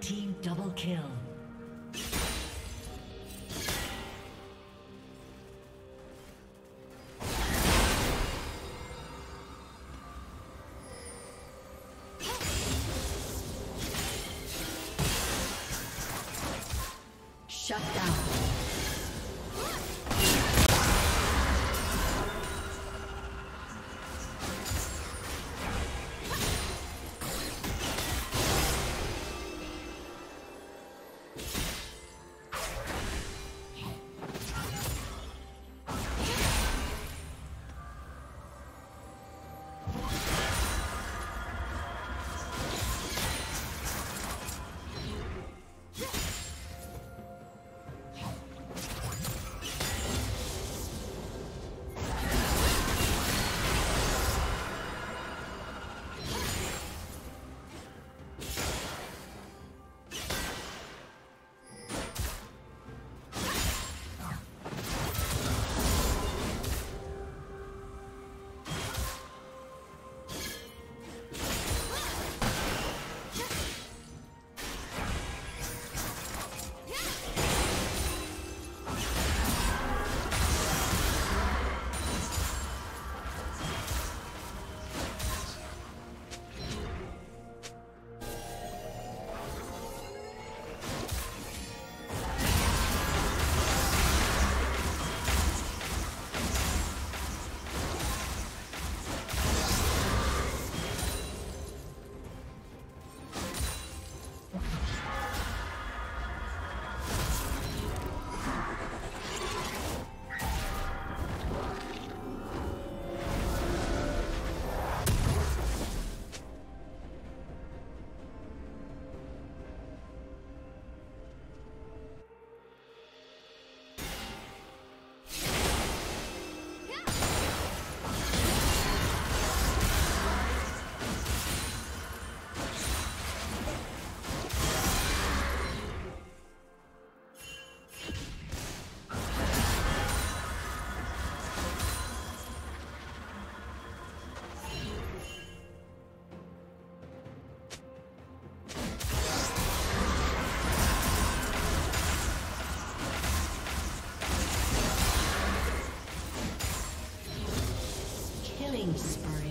Team double kill. spree.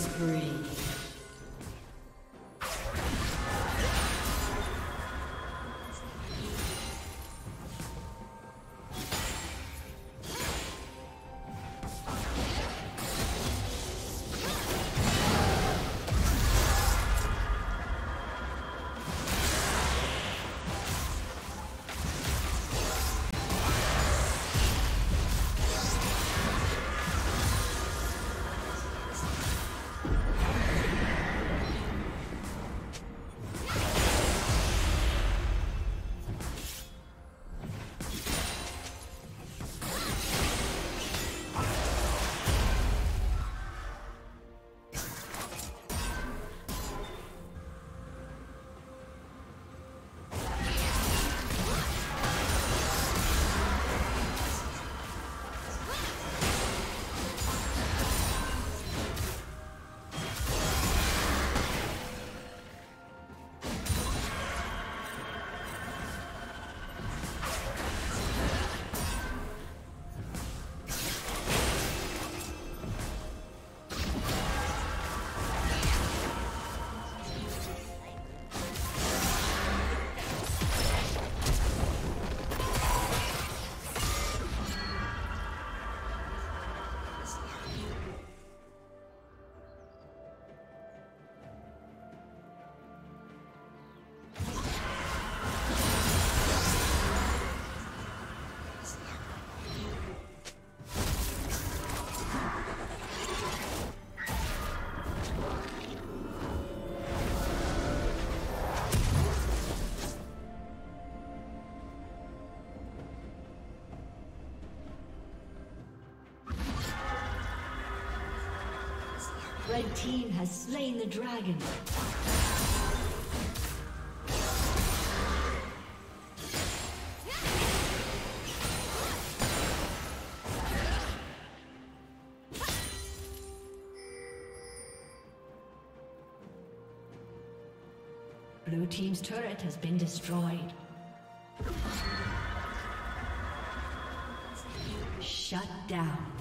Spree. Red team has slain the dragon. Blue team's turret has been destroyed. Shut down.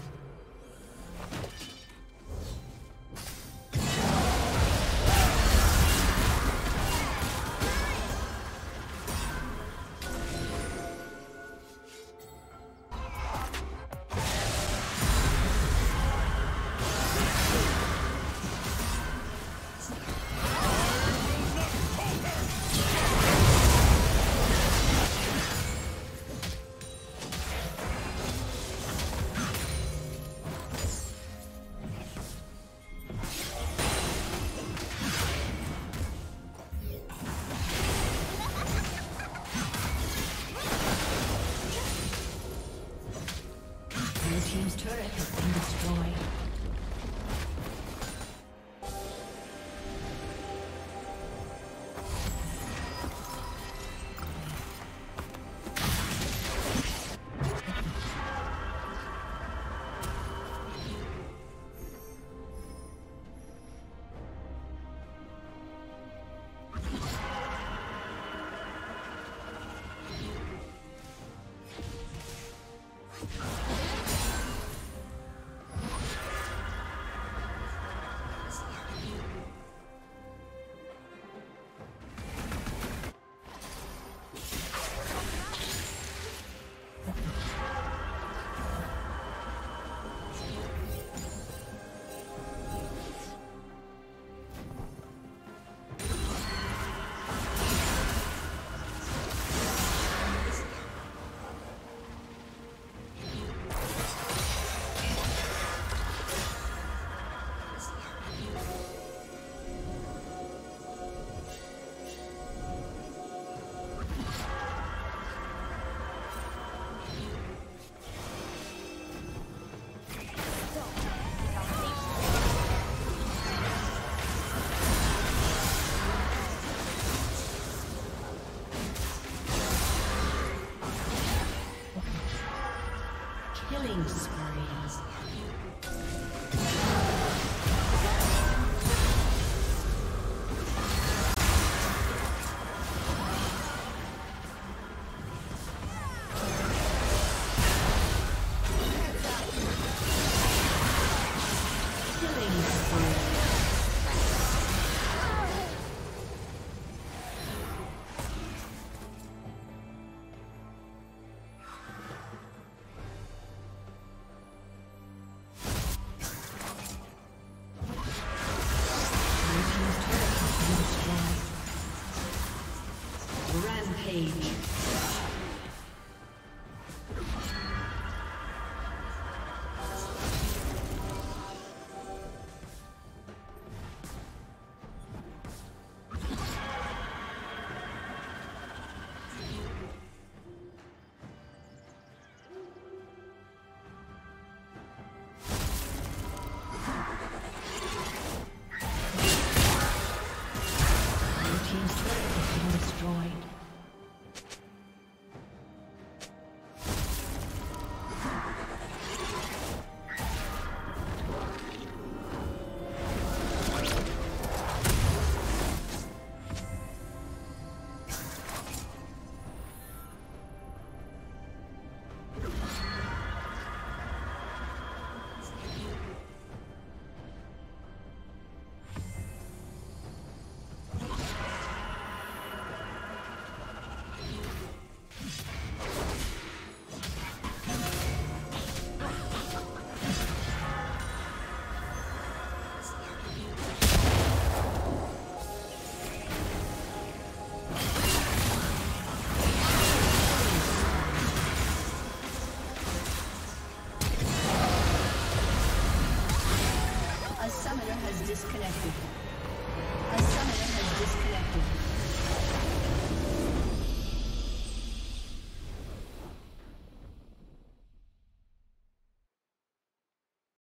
Killing